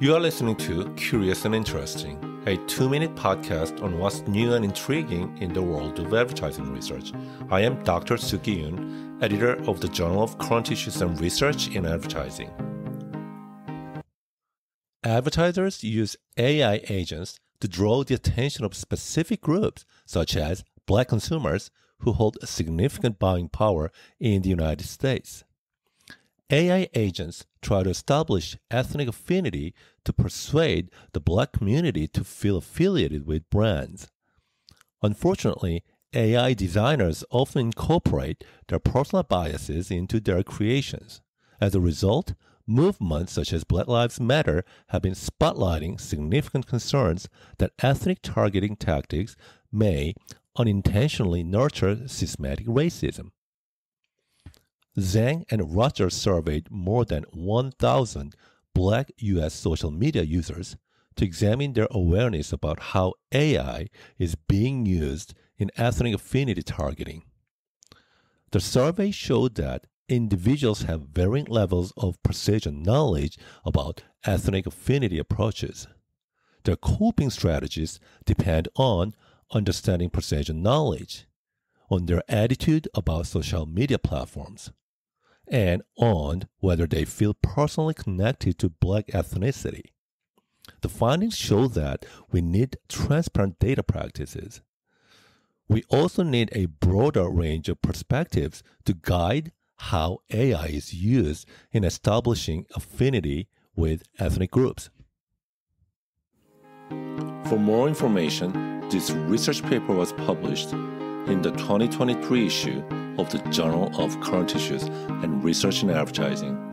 You are listening to Curious and Interesting, a two minute podcast on what's new and intriguing in the world of advertising research. I am Dr. Sukki Yoon, editor of the Journal of Current Issues and Research in Advertising. Advertisers use AI agents to draw the attention of specific groups, such as black consumers who hold significant buying power in the United States. AI agents try to establish ethnic affinity to persuade the black community to feel affiliated with brands. Unfortunately, AI designers often incorporate their personal biases into their creations. As a result, movements such as Black Lives Matter have been spotlighting significant concerns that ethnic targeting tactics may unintentionally nurture systematic racism. Zhang and Rodgers surveyed more than 1,000 black US social media users to examine their awareness about how AI is being used in ethnic affinity targeting. The survey showed that individuals have varying levels of precision knowledge about ethnic affinity approaches. Their coping strategies depend on understanding precision knowledge, on their attitude about social media platforms, and on whether they feel personally connected to black ethnicity. The findings show that we need transparent data practices. We also need a broader range of perspectives to guide how AI is used in establishing affinity with ethnic groups. For more information, this research paper was published in the 2023 issue of the Journal of Current Issues and Research in Advertising.